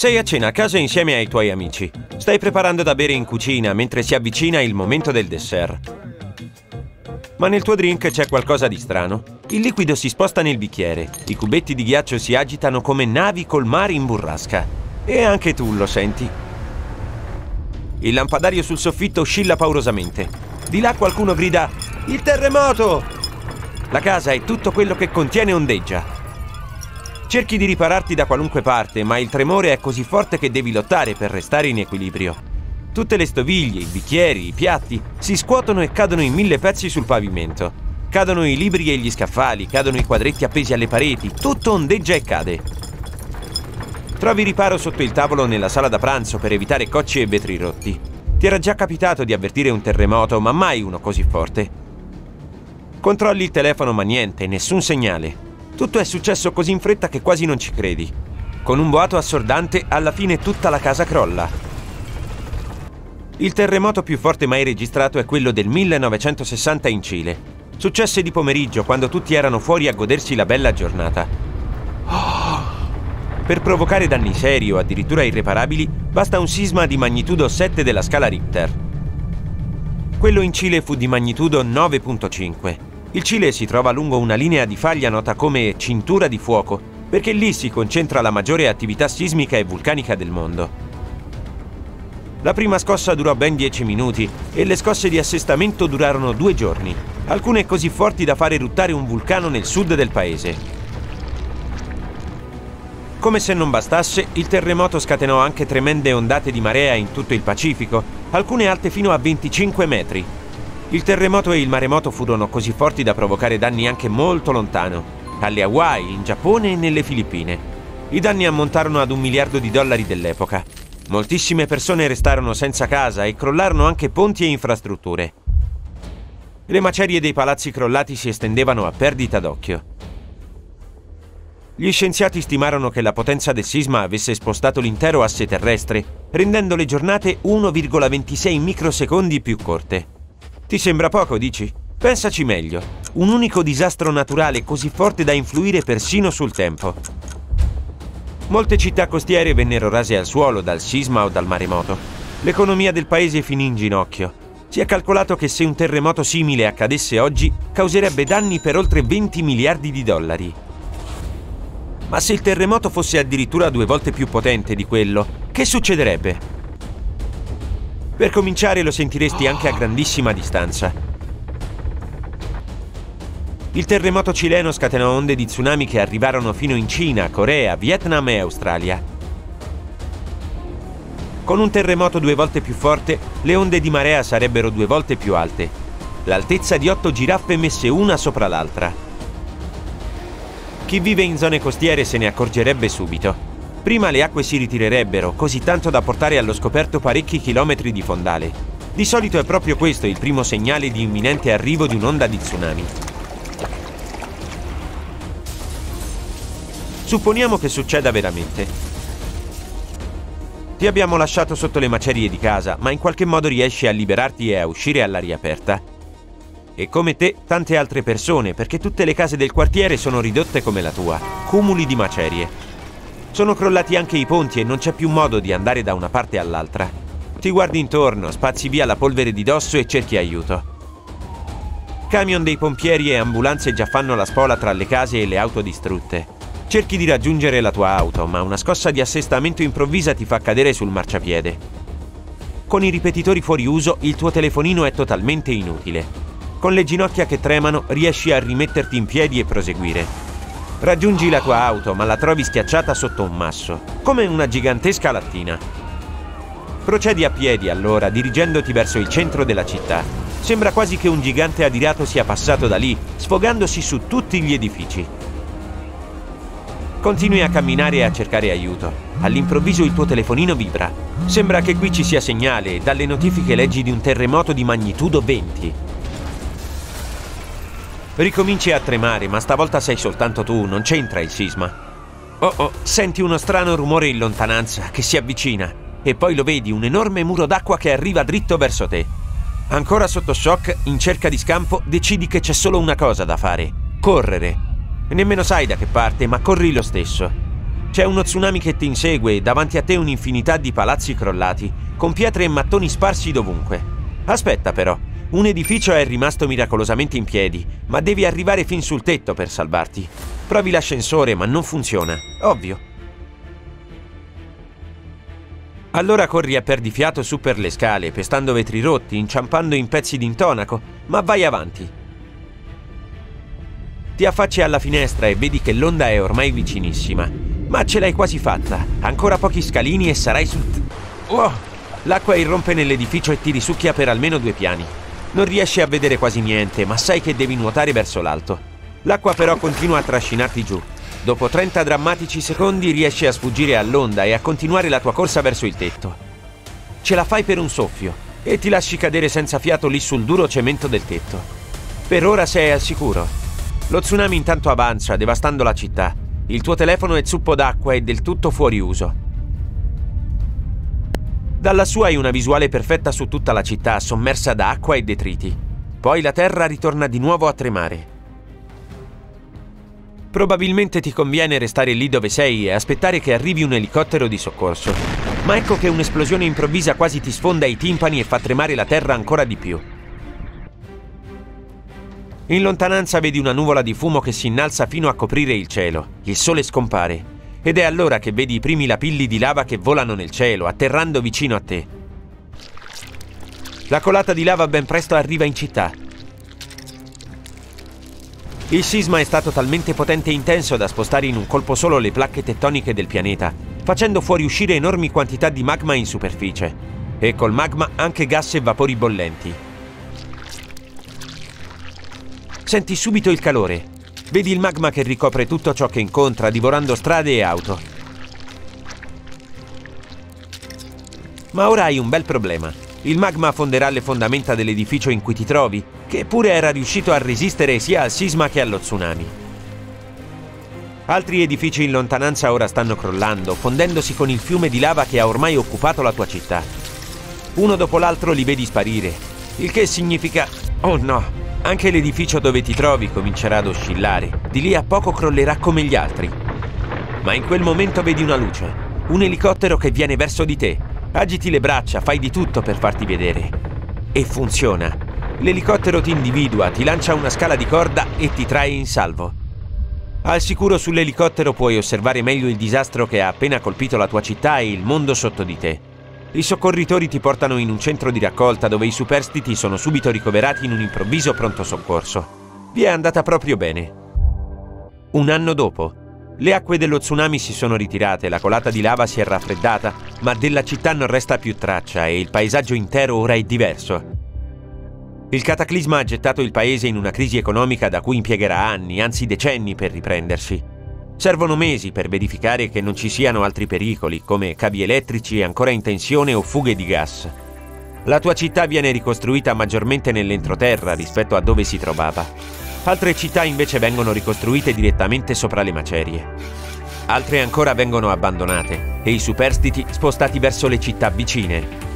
Sei a cena a casa insieme ai tuoi amici. Stai preparando da bere in cucina mentre si avvicina il momento del dessert. Ma nel tuo drink c'è qualcosa di strano. Il liquido si sposta nel bicchiere, i cubetti di ghiaccio si agitano come navi col mare in burrasca. E anche tu lo senti. Il lampadario sul soffitto oscilla paurosamente. Di là qualcuno grida Il terremoto! La casa e tutto quello che contiene ondeggia. Cerchi di ripararti da qualunque parte, ma il tremore è così forte che devi lottare per restare in equilibrio. Tutte le stoviglie, i bicchieri, i piatti si scuotono e cadono in mille pezzi sul pavimento. Cadono i libri e gli scaffali, cadono i quadretti appesi alle pareti, tutto ondeggia e cade. Trovi riparo sotto il tavolo nella sala da pranzo per evitare cocci e vetri rotti. Ti era già capitato di avvertire un terremoto, ma mai uno così forte. Controlli il telefono, ma niente, nessun segnale. Tutto è successo così in fretta che quasi non ci credi. Con un boato assordante, alla fine tutta la casa crolla. Il terremoto più forte mai registrato è quello del 1960 in Cile. Successe di pomeriggio, quando tutti erano fuori a godersi la bella giornata. Per provocare danni seri o addirittura irreparabili, basta un sisma di magnitudo 7 della scala Richter. Quello in Cile fu di magnitudo 9.5 il Cile si trova lungo una linea di faglia nota come cintura di fuoco, perché lì si concentra la maggiore attività sismica e vulcanica del mondo. La prima scossa durò ben 10 minuti e le scosse di assestamento durarono due giorni, alcune così forti da fare eruttare un vulcano nel sud del paese. Come se non bastasse, il terremoto scatenò anche tremende ondate di marea in tutto il Pacifico, alcune alte fino a 25 metri, il terremoto e il maremoto furono così forti da provocare danni anche molto lontano, alle Hawaii, in Giappone e nelle Filippine. I danni ammontarono ad un miliardo di dollari dell'epoca. Moltissime persone restarono senza casa e crollarono anche ponti e infrastrutture. Le macerie dei palazzi crollati si estendevano a perdita d'occhio. Gli scienziati stimarono che la potenza del sisma avesse spostato l'intero asse terrestre, rendendo le giornate 1,26 microsecondi più corte. Ti sembra poco, dici? Pensaci meglio. Un unico disastro naturale così forte da influire persino sul tempo. Molte città costiere vennero rase al suolo dal sisma o dal maremoto. L'economia del paese finì in ginocchio. Si è calcolato che se un terremoto simile accadesse oggi, causerebbe danni per oltre 20 miliardi di dollari. Ma se il terremoto fosse addirittura due volte più potente di quello, che succederebbe? Per cominciare lo sentiresti anche a grandissima distanza. Il terremoto cileno scatenò onde di tsunami che arrivarono fino in Cina, Corea, Vietnam e Australia. Con un terremoto due volte più forte, le onde di marea sarebbero due volte più alte. L'altezza di otto giraffe messe una sopra l'altra. Chi vive in zone costiere se ne accorgerebbe subito. Prima le acque si ritirerebbero, così tanto da portare allo scoperto parecchi chilometri di fondale. Di solito è proprio questo il primo segnale di imminente arrivo di un'onda di tsunami. Supponiamo che succeda veramente. Ti abbiamo lasciato sotto le macerie di casa, ma in qualche modo riesci a liberarti e a uscire all'aria aperta. E come te, tante altre persone, perché tutte le case del quartiere sono ridotte come la tua, cumuli di macerie. Sono crollati anche i ponti e non c'è più modo di andare da una parte all'altra. Ti guardi intorno, spazi via la polvere di dosso e cerchi aiuto. Camion dei pompieri e ambulanze già fanno la spola tra le case e le auto distrutte. Cerchi di raggiungere la tua auto, ma una scossa di assestamento improvvisa ti fa cadere sul marciapiede. Con i ripetitori fuori uso, il tuo telefonino è totalmente inutile. Con le ginocchia che tremano, riesci a rimetterti in piedi e proseguire. Raggiungi la tua auto, ma la trovi schiacciata sotto un masso, come una gigantesca lattina. Procedi a piedi allora, dirigendoti verso il centro della città. Sembra quasi che un gigante adirato sia passato da lì, sfogandosi su tutti gli edifici. Continui a camminare e a cercare aiuto. All'improvviso il tuo telefonino vibra. Sembra che qui ci sia segnale dalle notifiche leggi di un terremoto di magnitudo 20. Ricominci a tremare, ma stavolta sei soltanto tu, non c'entra il sisma. Oh oh, senti uno strano rumore in lontananza che si avvicina e poi lo vedi, un enorme muro d'acqua che arriva dritto verso te. Ancora sotto shock, in cerca di scampo, decidi che c'è solo una cosa da fare. Correre. Nemmeno sai da che parte, ma corri lo stesso. C'è uno tsunami che ti insegue e davanti a te un'infinità di palazzi crollati, con pietre e mattoni sparsi dovunque. Aspetta però, un edificio è rimasto miracolosamente in piedi, ma devi arrivare fin sul tetto per salvarti. Provi l'ascensore, ma non funziona. Ovvio. Allora corri a perdifiato su per le scale, pestando vetri rotti, inciampando in pezzi d'intonaco, ma vai avanti. Ti affacci alla finestra e vedi che l'onda è ormai vicinissima. Ma ce l'hai quasi fatta. Ancora pochi scalini e sarai sul... Oh! L'acqua irrompe nell'edificio e ti risucchia per almeno due piani. Non riesci a vedere quasi niente, ma sai che devi nuotare verso l'alto. L'acqua però continua a trascinarti giù. Dopo 30 drammatici secondi riesci a sfuggire all'onda e a continuare la tua corsa verso il tetto. Ce la fai per un soffio e ti lasci cadere senza fiato lì sul duro cemento del tetto. Per ora sei al sicuro. Lo tsunami intanto avanza, devastando la città. Il tuo telefono è zuppo d'acqua e del tutto fuori uso. Da lassù hai una visuale perfetta su tutta la città, sommersa da acqua e detriti. Poi la terra ritorna di nuovo a tremare. Probabilmente ti conviene restare lì dove sei e aspettare che arrivi un elicottero di soccorso. Ma ecco che un'esplosione improvvisa quasi ti sfonda i timpani e fa tremare la terra ancora di più. In lontananza vedi una nuvola di fumo che si innalza fino a coprire il cielo. Il sole scompare ed è allora che vedi i primi lapilli di lava che volano nel cielo, atterrando vicino a te. La colata di lava ben presto arriva in città. Il sisma è stato talmente potente e intenso da spostare in un colpo solo le placche tettoniche del pianeta, facendo fuoriuscire enormi quantità di magma in superficie. E col magma anche gas e vapori bollenti. Senti subito il calore Vedi il magma che ricopre tutto ciò che incontra, divorando strade e auto. Ma ora hai un bel problema. Il magma fonderà le fondamenta dell'edificio in cui ti trovi, che pure era riuscito a resistere sia al sisma che allo tsunami. Altri edifici in lontananza ora stanno crollando, fondendosi con il fiume di lava che ha ormai occupato la tua città. Uno dopo l'altro li vedi sparire, il che significa... Oh no! Anche l'edificio dove ti trovi comincerà ad oscillare. Di lì a poco crollerà come gli altri. Ma in quel momento vedi una luce. Un elicottero che viene verso di te. Agiti le braccia, fai di tutto per farti vedere. E funziona. L'elicottero ti individua, ti lancia una scala di corda e ti trae in salvo. Al sicuro sull'elicottero puoi osservare meglio il disastro che ha appena colpito la tua città e il mondo sotto di te. I soccorritori ti portano in un centro di raccolta dove i superstiti sono subito ricoverati in un improvviso pronto soccorso. Vi è andata proprio bene. Un anno dopo, le acque dello tsunami si sono ritirate, la colata di lava si è raffreddata, ma della città non resta più traccia e il paesaggio intero ora è diverso. Il cataclisma ha gettato il paese in una crisi economica da cui impiegherà anni, anzi decenni per riprendersi. Servono mesi per verificare che non ci siano altri pericoli, come cavi elettrici ancora in tensione o fughe di gas. La tua città viene ricostruita maggiormente nell'entroterra rispetto a dove si trovava. Altre città invece vengono ricostruite direttamente sopra le macerie. Altre ancora vengono abbandonate e i superstiti spostati verso le città vicine,